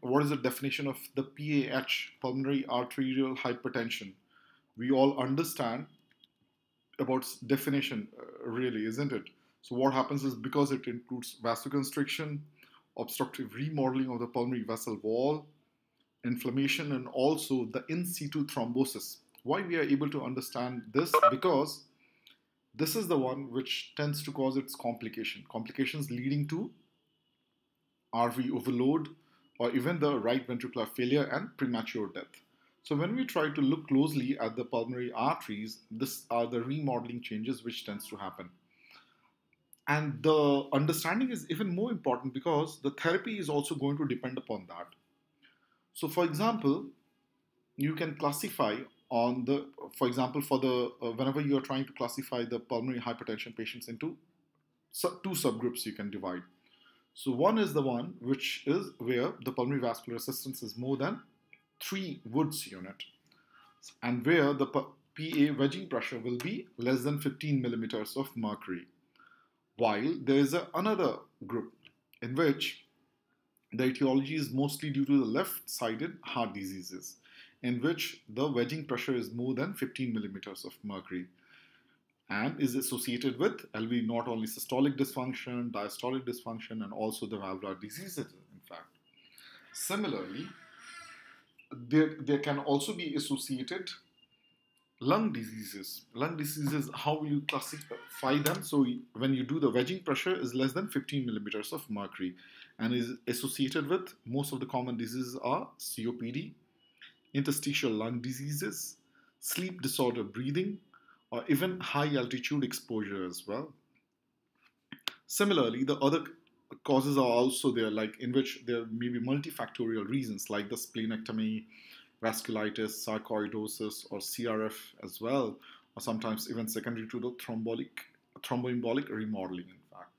what is the definition of the PAH, pulmonary arterial hypertension? We all understand about definition, uh, really, isn't it? So what happens is because it includes vasoconstriction, obstructive remodeling of the pulmonary vessel wall, inflammation, and also the in situ thrombosis. Why we are able to understand this? Because this is the one which tends to cause its complication, complications leading to RV overload or even the right ventricular failure and premature death. So when we try to look closely at the pulmonary arteries, this are the remodeling changes which tends to happen. And the understanding is even more important because the therapy is also going to depend upon that. So for example, you can classify on the, for example, for the, uh, whenever you are trying to classify the pulmonary hypertension patients into two subgroups you can divide. So one is the one which is where the pulmonary vascular resistance is more than 3 Woods unit and where the PA wedging pressure will be less than 15 millimeters of mercury. While there is a, another group in which the etiology is mostly due to the left-sided heart diseases in which the wedging pressure is more than 15 millimeters of mercury and is associated with LV not only systolic dysfunction, diastolic dysfunction, and also the valvular diseases, in fact. Similarly, there, there can also be associated lung diseases. Lung diseases, how will you classify them? So when you do the wedging pressure is less than 15 millimeters of mercury and is associated with most of the common diseases are COPD, interstitial lung diseases, sleep disorder breathing, or even high altitude exposure as well. Similarly, the other causes are also there, like in which there may be multifactorial reasons, like the splenectomy, vasculitis, sarcoidosis, or CRF as well, or sometimes even secondary to the thrombolic, thromboembolic remodeling, in fact.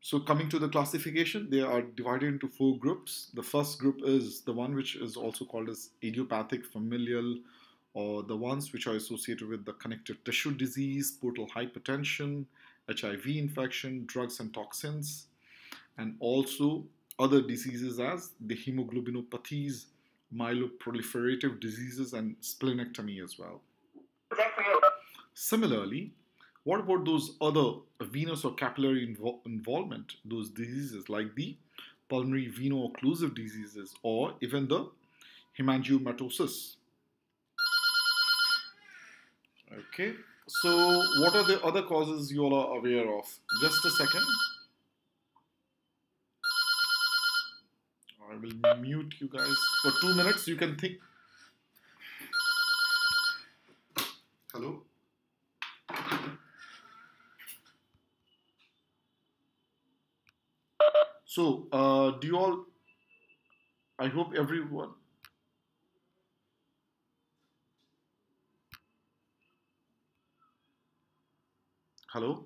So coming to the classification, they are divided into four groups. The first group is the one which is also called as idiopathic familial or the ones which are associated with the connective tissue disease, portal hypertension, HIV infection, drugs and toxins, and also other diseases as the hemoglobinopathies, myeloproliferative diseases, and splenectomy as well. Similarly, what about those other venous or capillary invo- involvement, those diseases like the pulmonary veno-occlusive diseases or even the hemangiomatosis? Okay, so what are the other causes you all are aware of? Just a second. I will mute you guys for two minutes. You can think. Hello? So, uh, do you all, I hope everyone, Hello?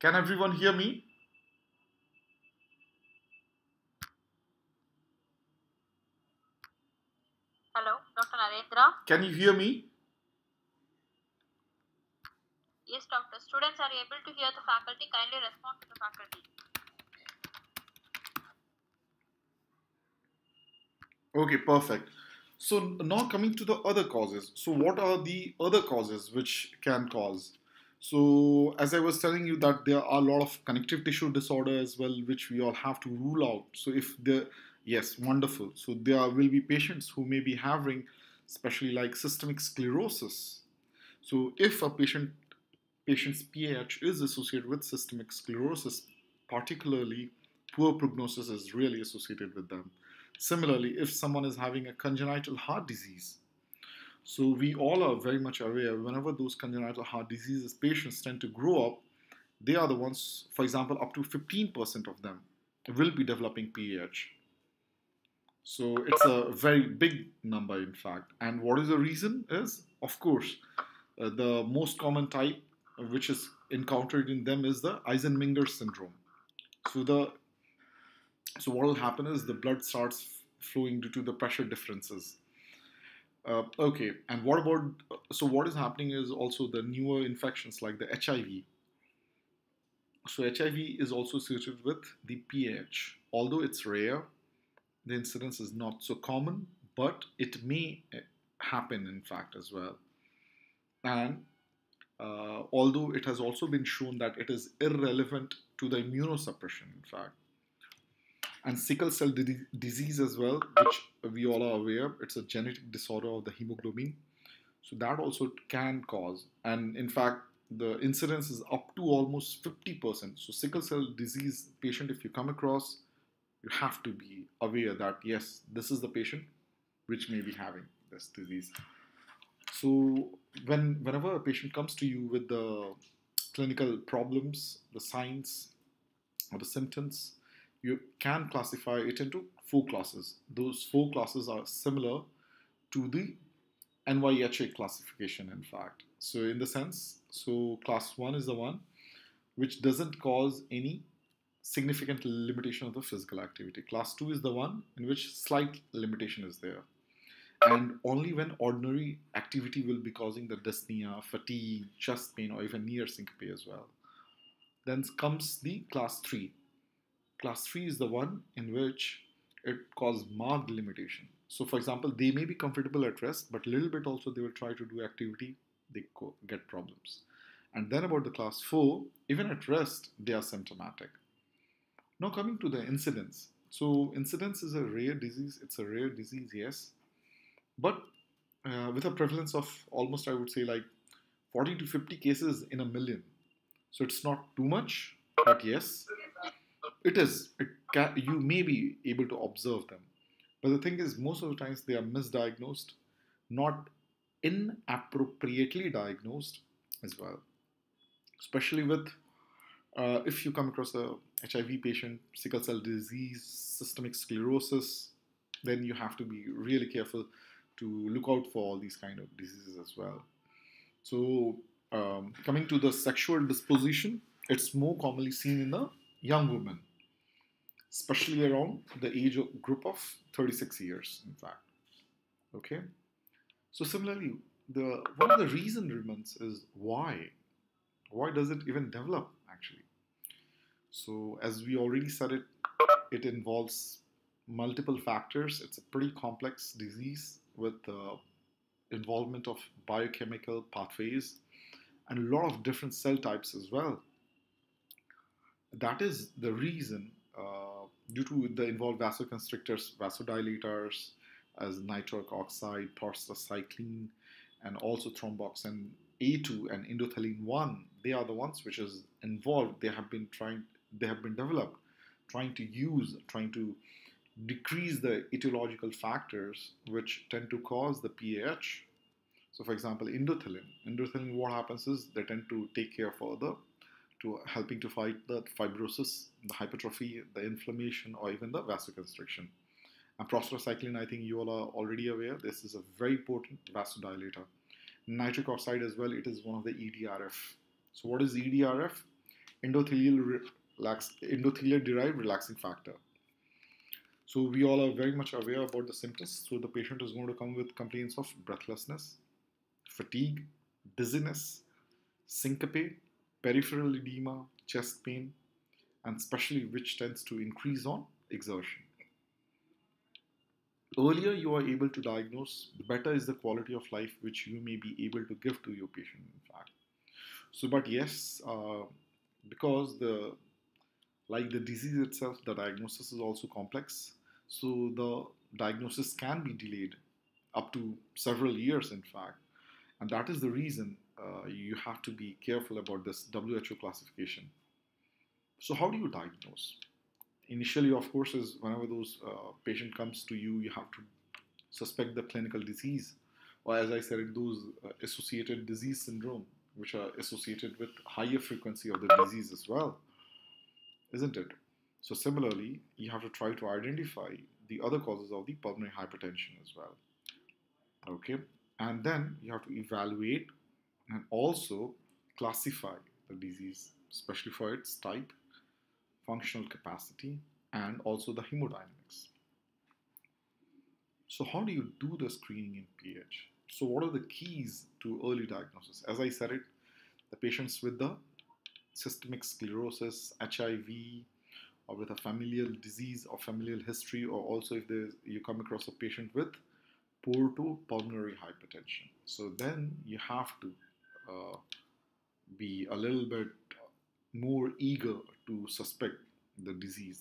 Can everyone hear me? Hello, Dr. Narendra. Can you hear me? Yes, doctor. Students are able to hear the faculty. Kindly respond to the faculty. Okay, perfect. So now coming to the other causes. So what are the other causes which can cause? So as I was telling you that there are a lot of connective tissue disorder as well, which we all have to rule out. So if the yes, wonderful. So there will be patients who may be having, especially like systemic sclerosis. So if a patient patient's PH is associated with systemic sclerosis, particularly poor prognosis is really associated with them. Similarly, if someone is having a congenital heart disease, so we all are very much aware whenever those congenital heart diseases patients tend to grow up, they are the ones, for example, up to 15% of them will be developing PAH. So it's a very big number, in fact. And what is the reason? Is of course uh, the most common type which is encountered in them is the Eisenmenger syndrome. So the so what will happen is the blood starts flowing due to the pressure differences. Uh, okay, and what about so what is happening is also the newer infections like the HIV. So HIV is also associated with the PH, although it's rare, the incidence is not so common, but it may eh, happen in fact as well. And uh, although it has also been shown that it is irrelevant to the immunosuppression, in fact. And sickle cell di- disease as well, which we all are aware, it's a genetic disorder of the hemoglobin. So that also can cause, and in fact, the incidence is up to almost 50%. So sickle cell disease patient, if you come across, you have to be aware that yes, this is the patient which may be having this disease. So when whenever a patient comes to you with the clinical problems, the signs or the symptoms, you can classify it into four classes. Those four classes are similar to the NYHA classification, in fact. So in the sense, so class one is the one which doesn't cause any significant limitation of the physical activity. Class 2 is the one in which slight limitation is there. And only when ordinary activity will be causing the dyspnea, fatigue, chest pain, or even near syncope as well. Then comes the class 3. Class 3 is the one in which it causes marked limitation. So, for example, they may be comfortable at rest, but a little bit also they will try to do activity, they get problems. And then about the class 4, even at rest, they are symptomatic. Now coming to the incidence. So incidence is a rare disease. It's a rare disease, yes, but uh, with a prevalence of almost, I would say, like 40 to 50 cases in a million. So it's not too much, but yes, it is. It you may be able to observe them, but the thing is, most of the times they are misdiagnosed, not inappropriately diagnosed as well, especially with uh, if you come across a HIV patient, sickle cell disease, systemic sclerosis, then you have to be really careful to look out for all these kind of diseases as well. So, um, coming to the sexual disposition, it's more commonly seen in the young women, especially around the age of group of 36 years, in fact. Okay. So similarly, the one of the reason remains is why. Why does it even develop actually? So, as we already said, it it involves multiple factors. It's a pretty complex disease with uh, involvement of biochemical pathways and a lot of different cell types as well. That is the reason, Uh, due to the involved vasoconstrictors, vasodilators, as nitric oxide, prostacyclin, and also thromboxane A2 and endothelin 1, they are the ones which is involved. They have been trying they have been developed trying to use, trying to decrease the etiological factors which tend to cause the PAH. So, for example, endothelin. Endothelin, what happens is they tend to take care further to helping to fight the fibrosis, the hypertrophy, the inflammation, or even the vasoconstriction. And prostacyclin, I think you all are already aware, this is a very potent vasodilator. Nitric oxide as well, it is one of the EDRF. So, what is EDRF? Endothelial relax, endothelial derived relaxing factor. So we all are very much aware about the symptoms. So the patient is going to come with complaints of breathlessness, fatigue, dizziness, syncope, peripheral edema, chest pain, and especially which tends to increase on exertion. Earlier you are able to diagnose, the better is the quality of life which you may be able to give to your patient, in fact. So, but yes, uh, because the like the disease itself, the diagnosis is also complex. So the diagnosis can be delayed up to several years, in fact. And that is the reason uh, you have to be careful about this WHO classification. So, how do you diagnose? Initially, of course, is whenever those uh, patient comes to you, you have to suspect the clinical disease, or as I said, those uh, associated disease syndrome, which are associated with higher frequency of the disease as well isn't it? So, similarly, you have to try to identify the other causes of the pulmonary hypertension as well. Okay, and then you have to evaluate and also classify the disease, especially for its type, functional capacity, and also the hemodynamics. So, how do you do the screening in PH? So, what are the keys to early diagnosis? As I said it, the patients with the systemic sclerosis, HIV, or with a familial disease or familial history, or also if you come across a patient with poor to pulmonary hypertension. So then you have to uh, be a little bit more eager to suspect the disease.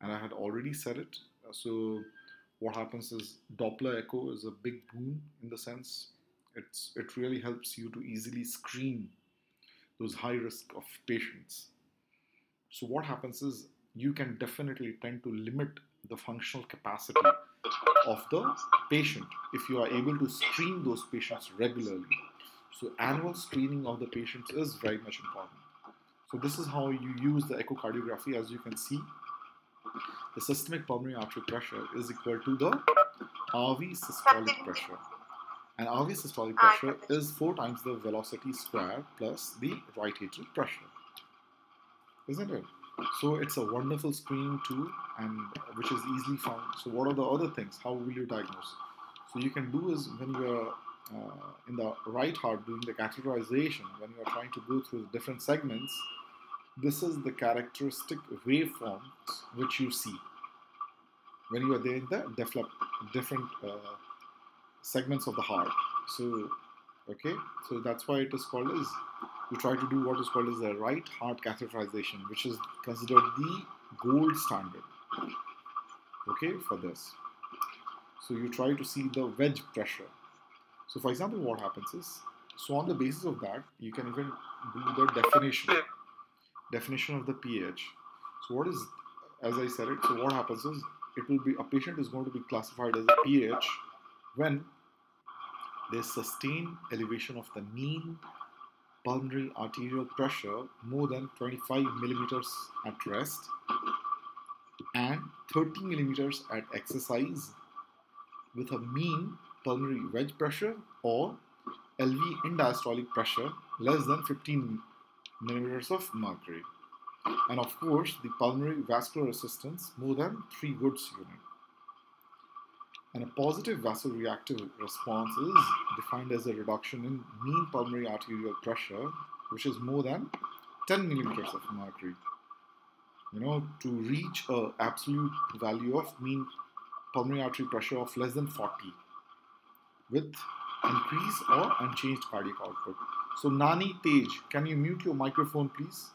And I had already said it. So what happens is Doppler echo is a big boon in the sense it's it really helps you to easily screen those high risk of patients. So what happens is you can definitely tend to limit the functional capacity of the patient if you are able to screen those patients regularly. So annual screening of the patients is very much important. So this is how you use the echocardiography. As you can see, the systemic pulmonary artery pressure is equal to the RV systolic pressure. And RV systolic pressure is four times the velocity square plus the right atrial pressure. Isn't it? So it's a wonderful screening tool and which is easily found. So what are the other things? How will you diagnose? So you can do is when you are uh, in the right heart doing the catheterization, when you are trying to go through the different segments, this is the characteristic waveform which you see when you are there in the different uh, segments of the heart. So, okay, so that's why it is called as you try to do what is called as the right heart catheterization, which is considered the gold standard. Okay, for this. So you try to see the wedge pressure. So, for example, what happens is so on the basis of that, you can even do the definition definition of the PH. So what is, as I said it, so what happens is it will be, a patient is going to be classified as a PH when there's sustained elevation of the mean pulmonary arterial pressure more than 25 millimeters at rest and 30 millimeters at exercise with a mean pulmonary wedge pressure or LV in diastolic pressure less than 15 millimeters of mercury. And of course, the pulmonary vascular resistance more than 3 Woods unit. And a positive vasoreactive response is defined as a reduction in mean pulmonary arterial pressure, which is more than 10 millimeters of mercury. You know, to reach a absolute value of mean pulmonary artery pressure of less than 40 with increase or unchanged cardiac output. So Nani Tej, can you mute your microphone please?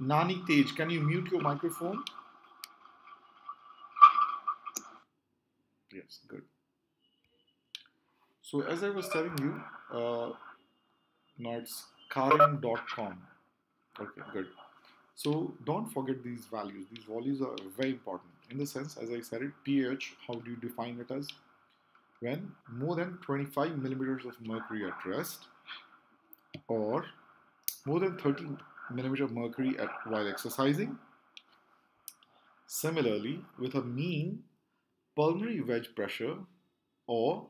Nani Tej, can you mute your microphone? Yes, good. So as I was telling you, uh, now it's karim.com. Okay, good. So don't forget these values. These values are very important in the sense, as I said it, PH, how do you define it as? When more than 25 millimeters of mercury at rest or more than 30 millimeter of mercury at while exercising. Similarly, with a mean pulmonary wedge pressure or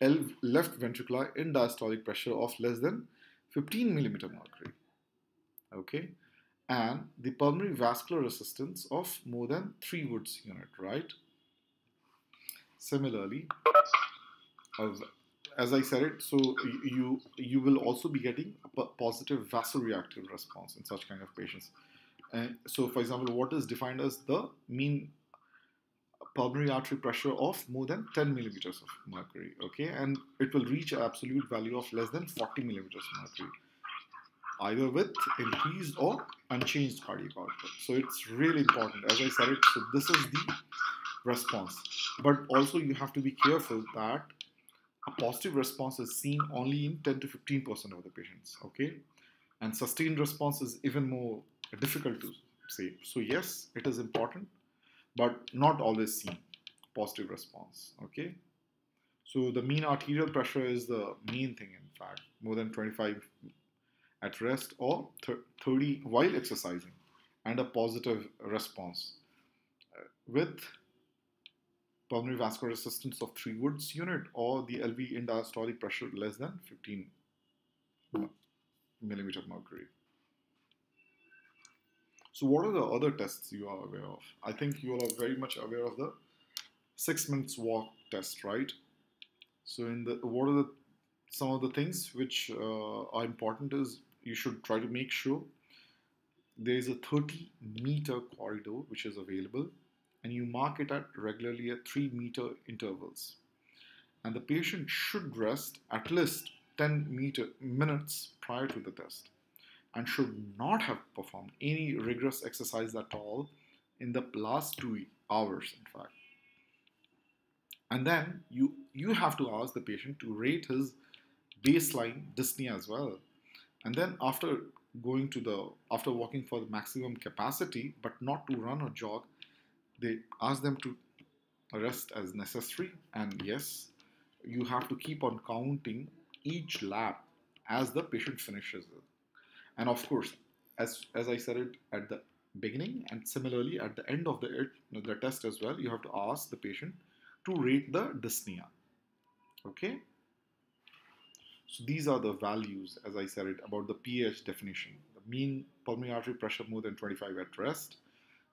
left ventricular end diastolic pressure of less than 15 millimeter mercury. Okay, and the pulmonary vascular resistance of more than 3 Woods unit, right? Similarly, as I said it, so you you will also be getting a positive vasoreactive response in such kind of patients. And so, for example, what is defined as the mean pulmonary artery pressure of more than 10 millimeters of mercury, okay, and it will reach absolute value of less than 40 millimeters of mercury, either with increased or unchanged cardiac output. So it's really important. As I said it, so this is the response, but also you have to be careful that a positive response is seen only in 10 to 15% of the patients, okay? And sustained response is even more difficult to say. So yes, it is important, but not always seen, positive response, okay? So the mean arterial pressure is the main thing, in fact, more than 25 at rest or 30 while exercising, and a positive response. Uh, with pulmonary vascular resistance of 3 Woods unit or the LV in diastolic pressure less than 15 millimeter mercury. So what are the other tests you are aware of? I think you are very much aware of the six minutes walk test, right? So in the what are the some of the things which uh, are important is you should try to make sure there is a 30 meter corridor which is available and you mark it at regularly at 3 meter intervals. And the patient should rest at least 10 meter minutes prior to the test and should not have performed any rigorous exercise at all in the last 2 hours in fact. And then you you have to ask the patient to rate his baseline dyspnea as well and then after going to the after walking for the maximum capacity but not to run or jog they ask them to rest as necessary. And yes you have to keep on counting each lap as the patient finishes it. And of course as as i said it at the beginning and similarly at the end of the, the test as well you have to ask the patient to rate the dyspnea. Okay so these are the values, as I said it, about the PH definition. The mean pulmonary artery pressure more than 25 at rest,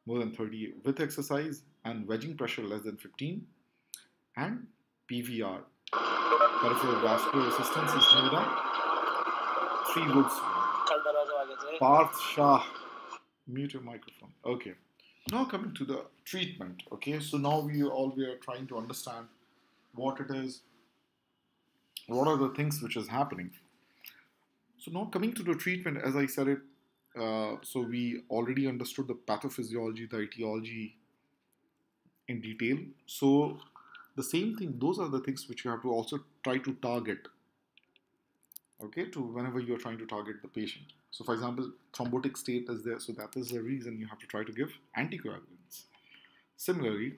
more than 30 with exercise, and wedging pressure less than 15, and PVR, peripheral vascular resistance is more than 3 Woods. Parth Shah, mute your microphone. Okay. Now coming to the treatment. Okay, so now we all we are trying to understand what it is, what are the things which is happening? So now coming to the treatment as i said it uh, so we already understood the pathophysiology the etiology in detail. So the same thing those are the things which you have to also try to target okay to whenever you're trying to target the patient. So for example thrombotic state is there so that is the reason you have to try to give anticoagulants. Similarly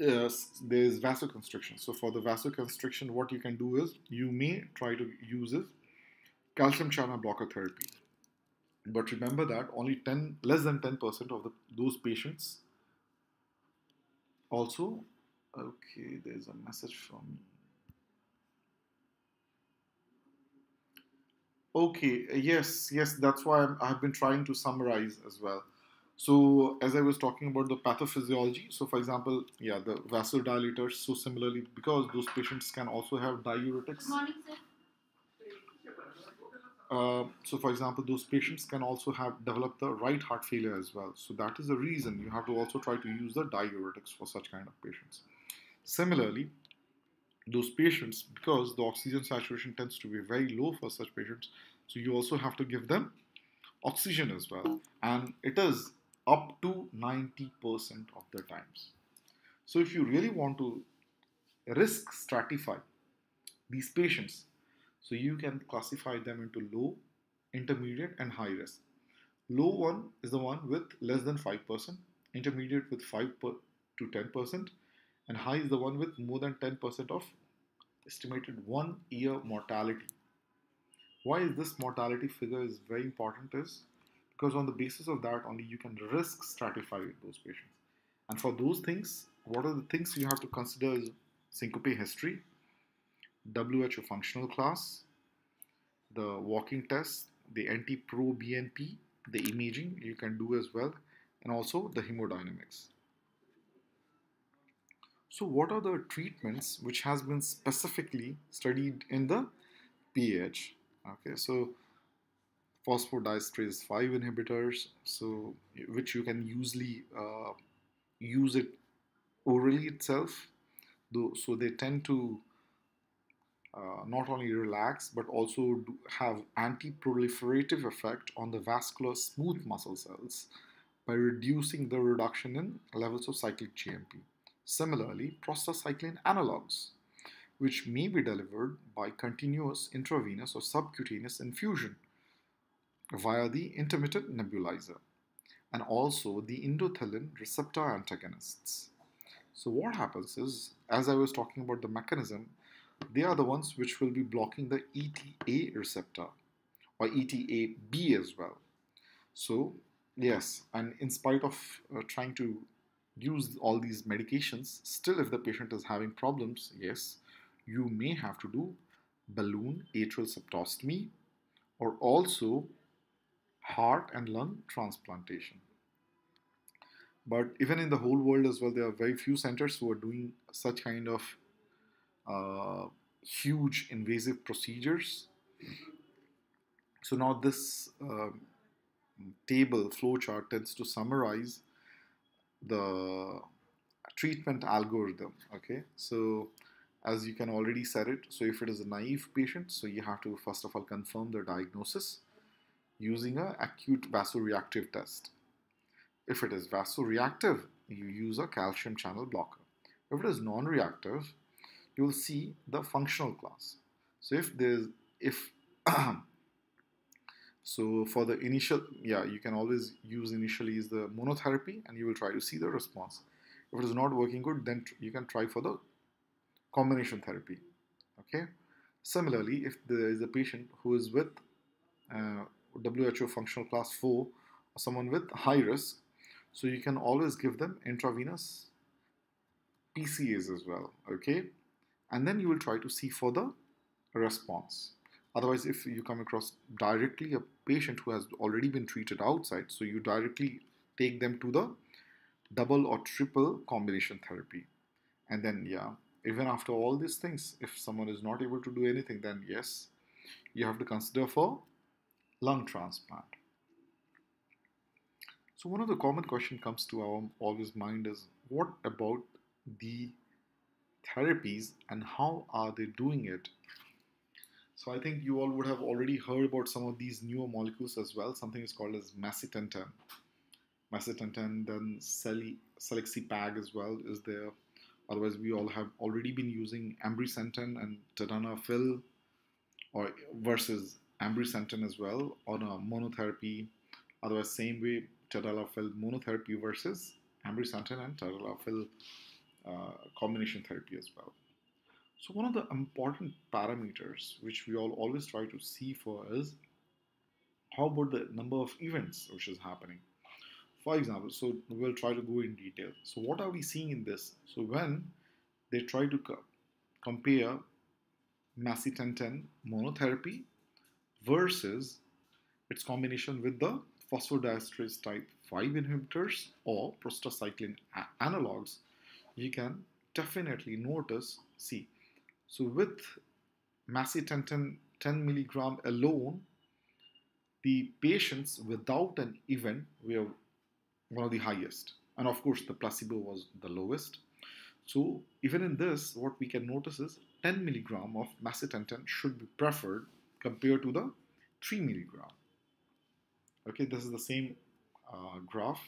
Uh, yes, there is vasoconstriction. So for the vasoconstriction, what you can do is you may try to use is calcium channel blocker therapy. But remember that only 10, less than 10% of the, those patients also, okay, there's a message from. Okay, yes, yes, that's why i have been trying to summarize as well. So as I was talking about the pathophysiology, so for example, yeah, the vasodilators. So similarly, because those patients can also have diuretics. Morning. Uh, so for example, those patients can also have developed the right heart failure as well. So that is the reason you have to also try to use the diuretics for such kind of patients. Similarly, those patients, because the oxygen saturation tends to be very low for such patients, so you also have to give them oxygen as well. And it is up to 90% of the times. So, if you really want to risk stratify these patients, so you can classify them into low, intermediate, and high risk. Low one is the one with less than 5%, intermediate with 5 to 10%, and high is the one with more than 10% of estimated one year mortality. Why is this mortality figure is very important is because on the basis of that only you can risk stratify those patients and for those things what are the things you have to consider is syncope history WHO functional class the walking test the NT-proBNP the imaging you can do as well and also the hemodynamics so what are the treatments which has been specifically studied in the PH? okay so phosphodiesterase 5 inhibitors so which you can usually uh, use it orally itself though so they tend to uh, not only relax but also have anti-proliferative effect on the vascular smooth muscle cells by reducing the reduction in levels of cyclic GMP. Similarly, prostacyclin analogs, which may be delivered by continuous intravenous or subcutaneous infusion via the intermittent nebulizer and also the endothelin receptor antagonists. So what happens is, as I was talking about the mechanism, they are the ones which will be blocking the ETA receptor or ETAB as well. So yes, and in spite of uh, trying to use all these medications, still if the patient is having problems, yes, you may have to do balloon atrial septostomy or also heart and lung transplantation. But even in the whole world as well, there are very few centers who are doing such kind of uh, huge invasive procedures. So now this um, table flowchart tends to summarize the treatment algorithm. Okay, so as you can already said it, so if it is a naive patient, so you have to first of all confirm the diagnosis using a acute vasoreactive test. If it is vasoreactive, you use a calcium channel blocker. If it is non-reactive, you will see the functional class. So if there's if so for the initial yeah you can always use initially is the monotherapy and you will try to see the response. If it is not working good, then you can try for the combination therapy. Okay. Similarly, if there is a patient who is with uh, WHO functional class 4 or someone with high risk, so you can always give them intravenous PCAs as well. Okay. And then you will try to see for the response. Otherwise, if you come across directly a patient who has already been treated outside, so you directly take them to the double or triple combination therapy. And then, yeah, even after all these things, if someone is not able to do anything, then yes, you have to consider for lung transplant. So one of the common question comes to our always mind is what about the therapies and how are they doing it? So I think you all would have already heard about some of these newer molecules as well. Something is called as macitentan. Macitentan, then selexipag as well is there. Otherwise, we all have already been using ambrisentan and tadalafil, or versus ambrisentan as well on a monotherapy. Otherwise, same way tadalafil monotherapy versus ambrisentan and tadalafil uh, combination therapy as well. So one of the important parameters which we all always try to see for is how about the number of events which is happening. For example, so we'll try to go in detail. So what are we seeing in this? So when they try to co compare macitentan monotherapy versus its combination with the phosphodiesterase type 5 inhibitors or prostacyclin analogs, you can definitely notice, see, so with macitentan 10 milligram alone, the patients without an event were one of the highest. And of course, the placebo was the lowest. So even in this, what we can notice is 10 milligram of macitentan should be preferred compared to the 3 milligram. Okay, this is the same uh, graph,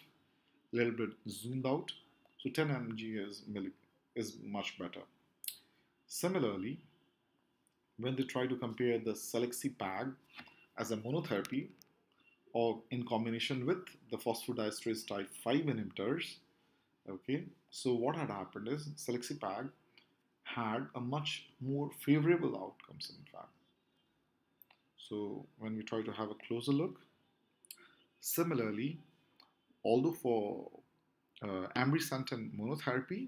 a little bit zoomed out. So 10 mg is, is much better. Similarly, when they try to compare the selexipag as a monotherapy or in combination with the phosphodiesterase type 5 inhibitors, okay, so what had happened is selexipag had a much more favorable outcomes in fact. So when we try to have a closer look, similarly, although for uh, ambrisentan monotherapy,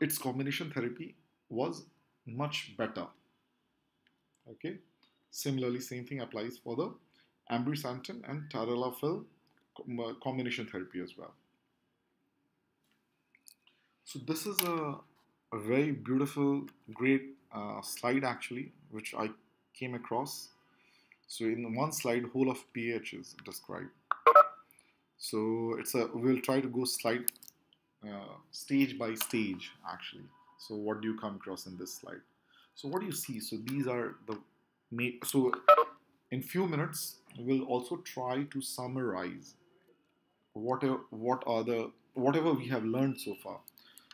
its combination therapy was much better. Okay. Similarly, same thing applies for the ambrisentan and tadalafil uh, combination therapy as well. So this is a, a very beautiful, great uh, slide actually, which I came across. So in one slide, whole of PH is described. So it's a we'll try to go slide uh, stage by stage actually. So what do you come across in this slide? So what do you see? So these are the so in few minutes we'll also try to summarize whatever what are the whatever we have learned so far.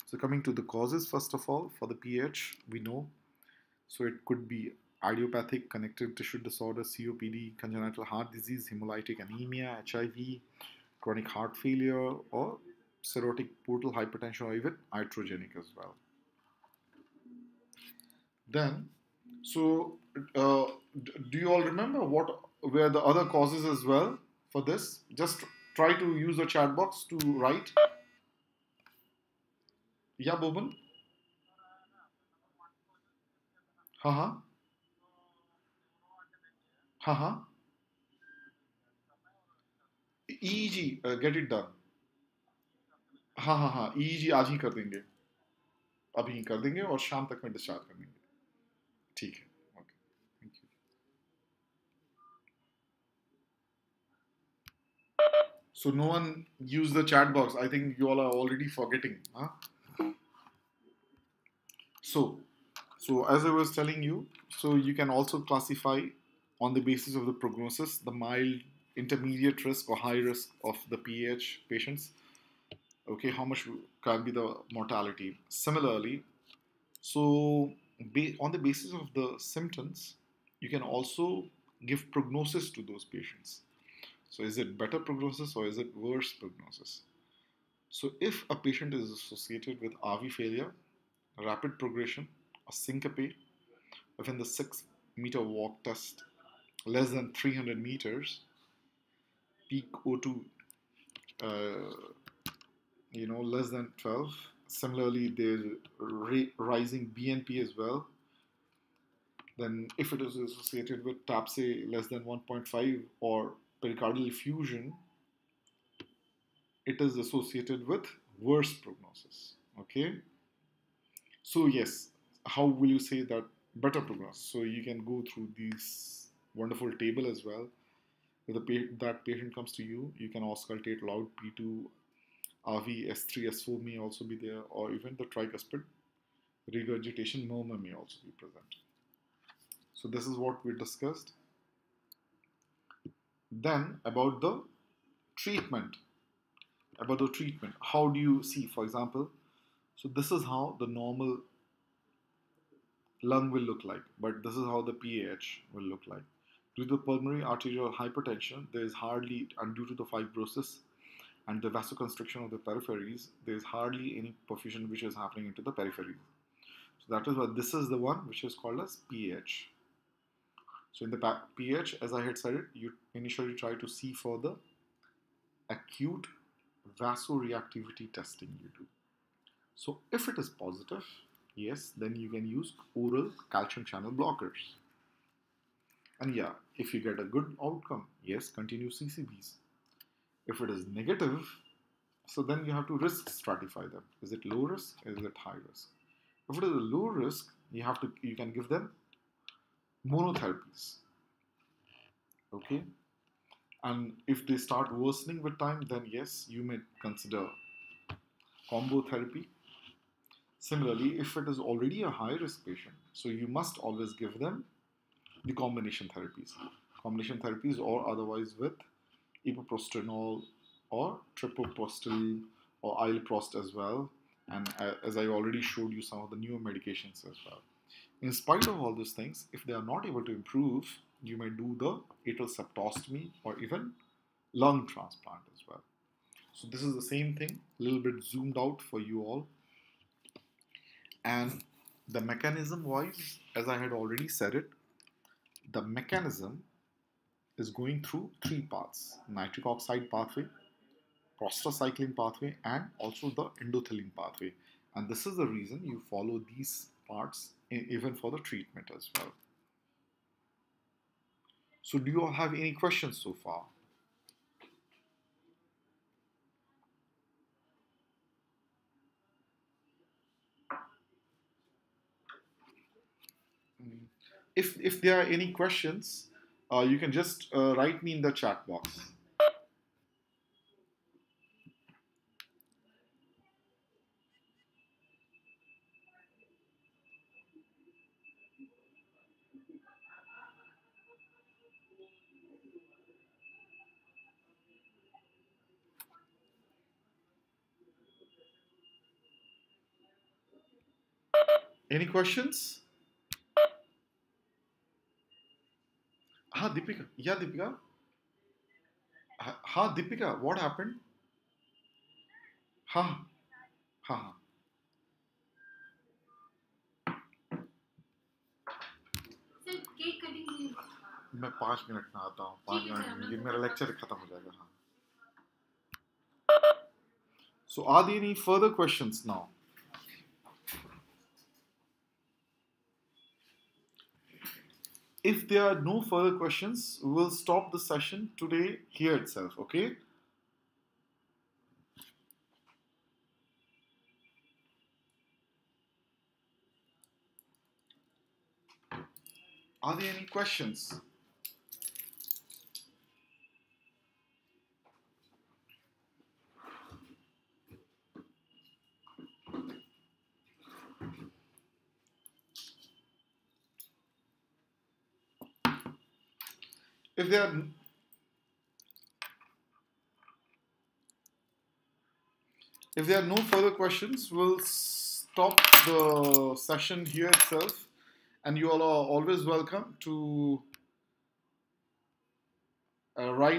So coming to the causes first of all for the PH we know so it could be idiopathic connective tissue disorder, COPD, congenital heart disease, hemolytic anemia, HIV, chronic heart failure, or cirrhotic portal hypertension, or even iatrogenic as well. Then, so uh, do you all remember what were the other causes as well for this? Just try to use the chat box to write. Yeah, Boban? Haha. Haha. EEG, uh, get it done. हाँ हाँ हाँ EEG आज ही कर देंगे अभी कर देंगे और शाम तक में डिस्चार्ज कर देंगे ठीक है So no one used the chat box. I think you all are already forgetting. Huh? So, so as I was telling you, so you can also classify on the basis of the prognosis the mild, intermediate risk or high risk of the PH patients. Okay, how much can be the mortality? Similarly, so on the basis of the symptoms, you can also give prognosis to those patients. So, is it better prognosis or is it worse prognosis? So, if a patient is associated with RV failure, rapid progression, or syncope within the six meter walk test less than 300 meters, peak O2, uh, you know, less than 12. Similarly, there's rising BNP as well. Then, if it is associated with TAPSE less than 1.5 or pericardial effusion, it is associated with worse prognosis. Okay. So yes, how will you say that better prognosis? So you can go through this wonderful table as well. If the that patient comes to you, you can auscultate loud P2, RV, S3, S4 may also be there, or even the tricuspid regurgitation murmur may also be present. So this is what we discussed. Then about the treatment. About the treatment. How do you see, for example, so this is how the normal lung will look like, but this is how the PAH will look like. Due to the pulmonary arterial hypertension, there is hardly, and due to the fibrosis and the vasoconstriction of the peripheries, there is hardly any perfusion which is happening into the peripheries. So that is why this is the one which is called as PH. So in the PH, as I had said you initially try to see for the acute vasoreactivity testing you do. So if it is positive, yes, then you can use oral calcium channel blockers. And yeah, if you get a good outcome, yes, continue CCBs. If it is negative, so then you have to risk stratify them. Is it low risk? Is it high risk? If it is a low risk, you have to you can give them monotherapies. Okay? And if they start worsening with time, then yes, you may consider combo therapy. Similarly, if it is already a high risk patient, so you must always give them the combination therapies. Combination therapies, or otherwise with epoprostenol or treprostinil or iloprost as well. And as I already showed you, some of the newer medications as well. In spite of all these things, if they are not able to improve, you may do the atrial septostomy or even lung transplant as well. So this is the same thing, a little bit zoomed out for you all. And the mechanism wise, as I had already said it, the mechanism is going through three paths nitric oxide pathway, prostacyclin pathway, and also the endothelin pathway. And this is the reason you follow these parts even for the treatment as well. So, do you all have any questions so far? If if there are any questions, uh, you can just uh, write me in the chat box. Any questions? Deepika. Yeah, Deepika. हाँ Deepika what happened हाँ हाँ हाँ मैं पाँच minute में आता हूँ पाँच मिनट ये मेरा लेक्चर खत्म हो जाएगा हाँ। So are there any further questions now If there are no further questions, we will stop the session today here itself, okay? Are there any questions? If there are if there are no further questions, we'll stop the session here itself. And you all are always welcome to uh, write